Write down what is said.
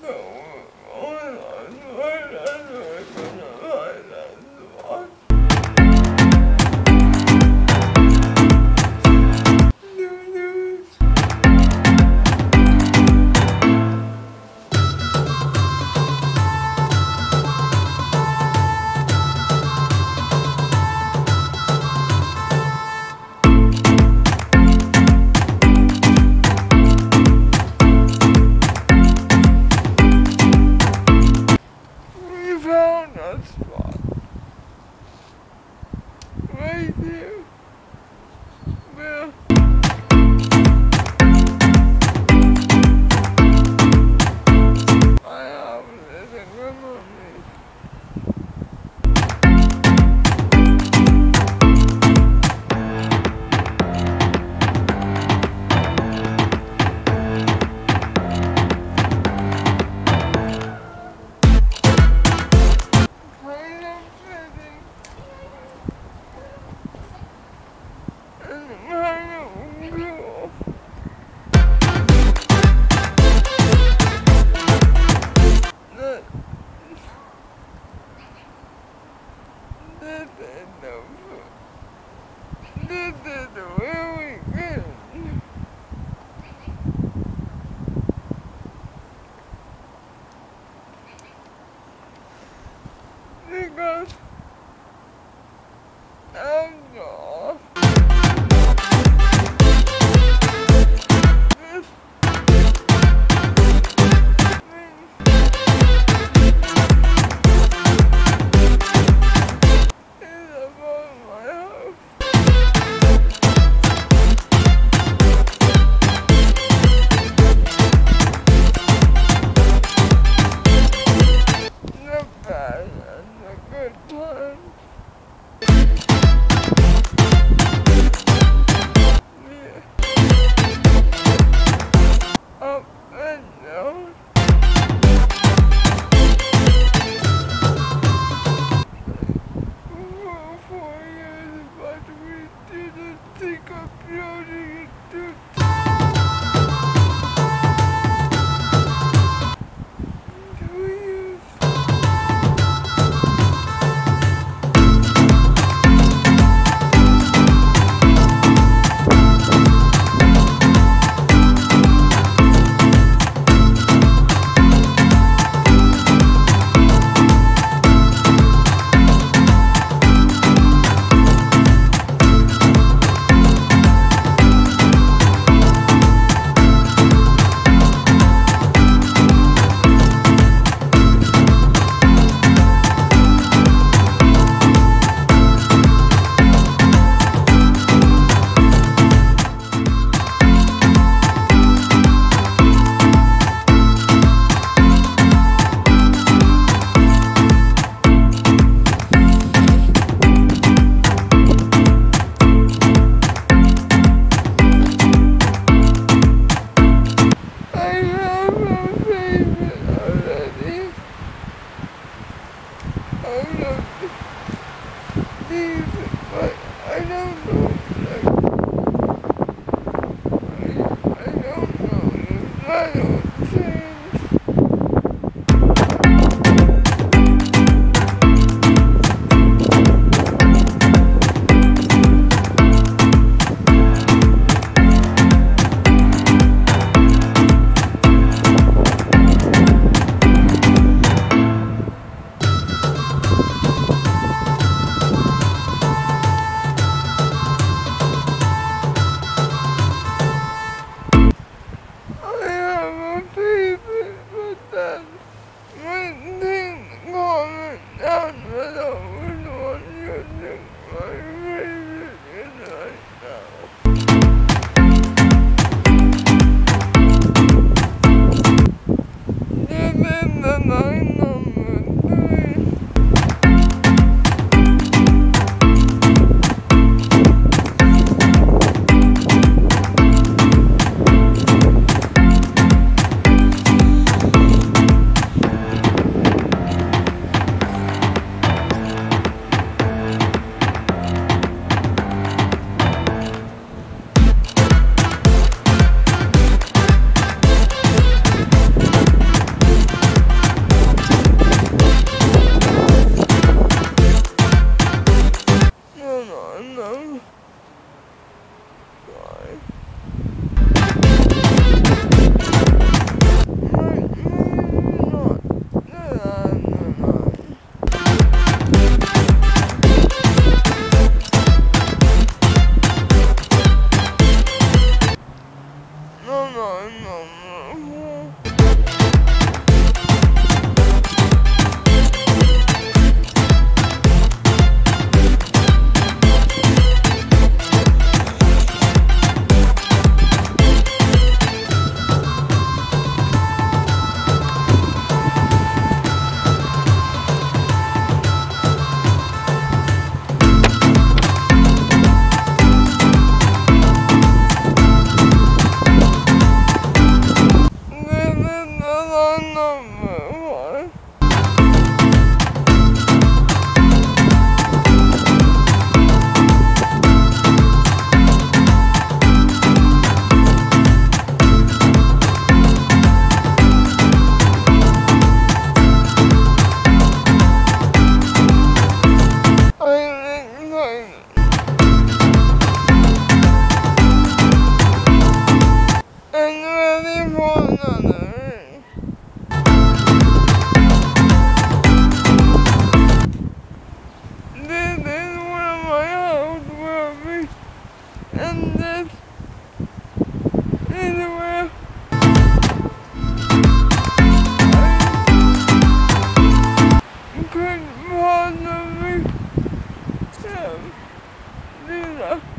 So, love. did this we? don't leave. Hello.